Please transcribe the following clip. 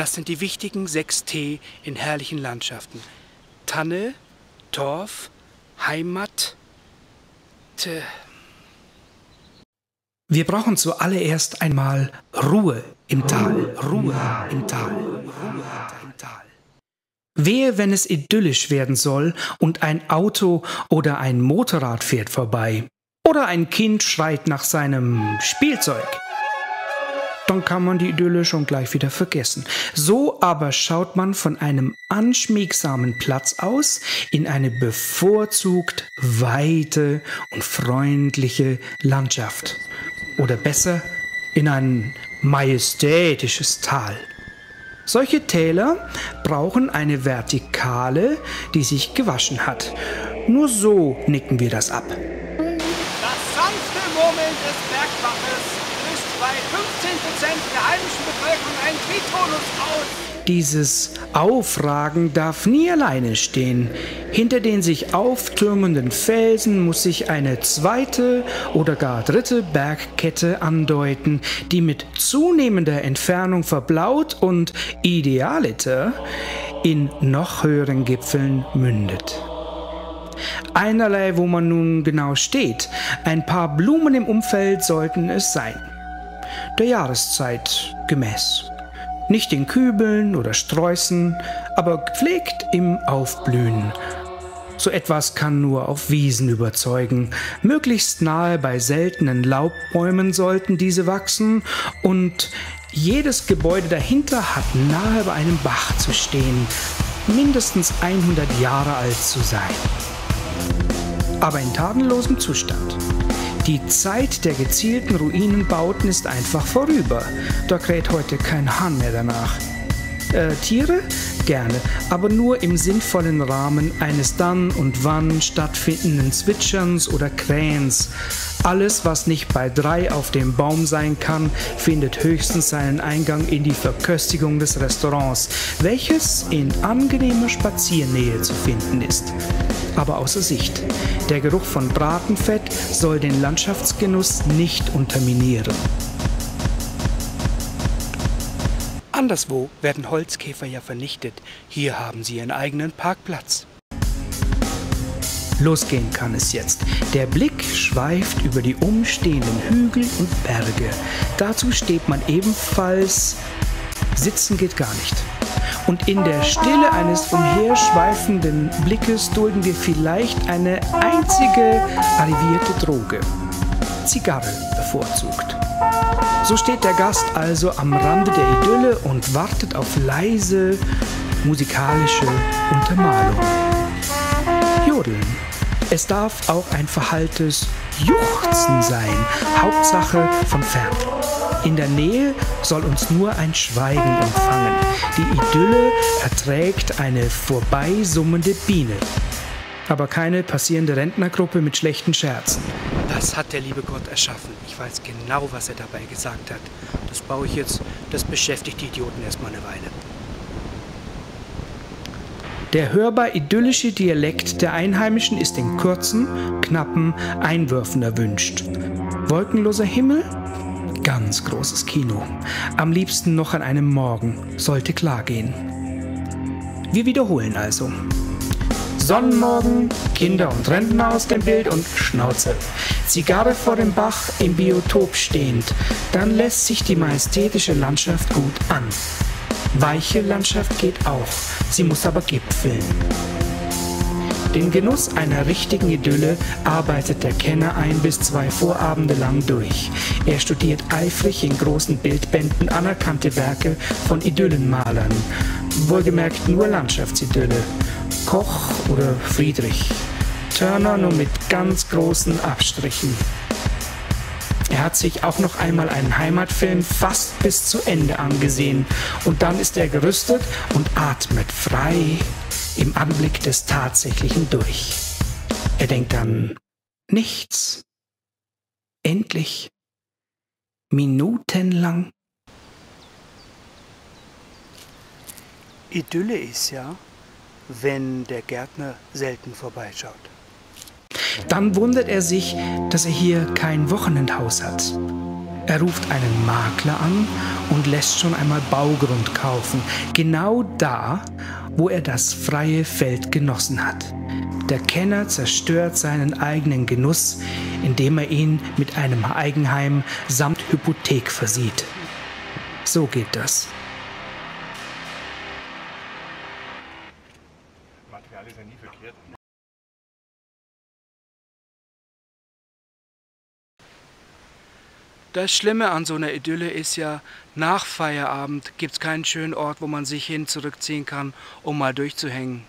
Das sind die wichtigen sechs T in herrlichen Landschaften. Tanne, Torf, Heimat. Tö. Wir brauchen zuallererst einmal Ruhe im Tal. Ruhe im Tal. Ruhe im Tal. Wehe, wenn es idyllisch werden soll und ein Auto oder ein Motorrad fährt vorbei. Oder ein Kind schreit nach seinem Spielzeug. Dann kann man die Idylle schon gleich wieder vergessen. So aber schaut man von einem anschmiegsamen Platz aus in eine bevorzugt weite und freundliche Landschaft. Oder besser in ein majestätisches Tal. Solche Täler brauchen eine Vertikale, die sich gewaschen hat. Nur so nicken wir das ab. Das sanfte Murmeln des Bergbaches bei 15% der heimischen Bevölkerung ein Tritonus aus. Dieses Aufragen darf nie alleine stehen. Hinter den sich auftürmenden Felsen muss sich eine zweite oder gar dritte Bergkette andeuten, die mit zunehmender Entfernung verblaut und idealiter in noch höheren Gipfeln mündet. Einerlei, wo man nun genau steht. Ein paar Blumen im Umfeld sollten es sein. Der Jahreszeit gemäß. Nicht in Kübeln oder Sträußen, aber gepflegt im Aufblühen. So etwas kann nur auf Wiesen überzeugen. Möglichst nahe bei seltenen Laubbäumen sollten diese wachsen und jedes Gebäude dahinter hat nahe bei einem Bach zu stehen, mindestens 100 Jahre alt zu sein. Aber in tadellosem Zustand. Die Zeit der gezielten Ruinenbauten ist einfach vorüber. Da kräht heute kein Hahn mehr danach. Äh, Tiere? Gerne, aber nur im sinnvollen Rahmen eines dann und wann stattfindenden Zwitscherns oder Krähens. Alles, was nicht bei drei auf dem Baum sein kann, findet höchstens seinen Eingang in die Verköstigung des Restaurants, welches in angenehmer Spaziernähe zu finden ist. Aber außer Sicht. Der Geruch von Bratenfett soll den Landschaftsgenuss nicht unterminieren. Anderswo werden Holzkäfer ja vernichtet. Hier haben sie ihren eigenen Parkplatz. Losgehen kann es jetzt. Der Blick schweift über die umstehenden Hügel und Berge. Dazu steht man ebenfalls. Sitzen geht gar nicht. Und in der Stille eines umherschweifenden Blickes dulden wir vielleicht eine einzige arrivierte Droge. Zigarre bevorzugt. So steht der Gast also am Rande der Idylle und wartet auf leise musikalische Untermalung. Jodeln. Es darf auch ein verhalltes Juchzen sein, Hauptsache von fern. In der Nähe soll uns nur ein Schweigen empfangen. Die Idylle erträgt eine vorbeisummende Biene aber keine passierende Rentnergruppe mit schlechten Scherzen. Das hat der liebe Gott erschaffen. Ich weiß genau, was er dabei gesagt hat. Das baue ich jetzt, das beschäftigt die Idioten erstmal eine Weile. Der hörbar idyllische Dialekt der Einheimischen ist in kurzen, knappen Einwürfen erwünscht. Wolkenloser Himmel? Ganz großes Kino. Am liebsten noch an einem Morgen. Sollte klar gehen. Wir wiederholen also. Sonnenmorgen, Kinder und Rentner aus dem Bild und Schnauze. Zigarre vor dem Bach im Biotop stehend, dann lässt sich die majestätische Landschaft gut an. Weiche Landschaft geht auch, sie muss aber gipfeln. Den Genuss einer richtigen Idylle arbeitet der Kenner ein bis zwei Vorabende lang durch. Er studiert eifrig in großen Bildbänden anerkannte Werke von Idyllenmalern. Wohlgemerkt nur Landschaftsidylle. Koch oder Friedrich. Turner nur mit ganz großen Abstrichen. Er hat sich auch noch einmal einen Heimatfilm fast bis zu Ende angesehen und dann ist er gerüstet und atmet frei im Anblick des Tatsächlichen durch. Er denkt an nichts. Endlich. Minutenlang. Idylle ist ja, wenn der Gärtner selten vorbeischaut. Dann wundert er sich, dass er hier kein Wochenendhaus hat. Er ruft einen Makler an und lässt schon einmal Baugrund kaufen, genau da, wo er das freie Feld genossen hat. Der Kenner zerstört seinen eigenen Genuss, indem er ihn mit einem Eigenheim samt Hypothek versieht. So geht das. Das Schlimme an so einer Idylle ist ja, nach Feierabend gibt es keinen schönen Ort, wo man sich hin zurückziehen kann, um mal durchzuhängen.